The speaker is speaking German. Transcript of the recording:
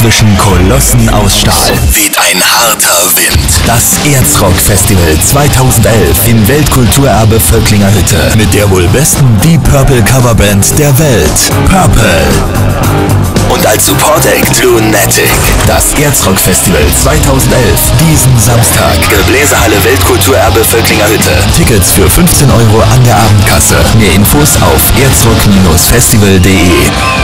zwischen Kolossen aus Stahl. Weht ein harter Wind. Das Erzrock Festival 2011 im Weltkulturerbe Völklinger Hütte mit der wohl besten Deep Purple Coverband der Welt. Purple. Und als Support Act Lunatic. Das Erzrock Festival 2011 diesen Samstag. Gebläsehalle Weltkulturerbe Völklinger Hütte. Tickets für 15 Euro an der Abendkasse. Mehr Infos auf erzrock-festival.de.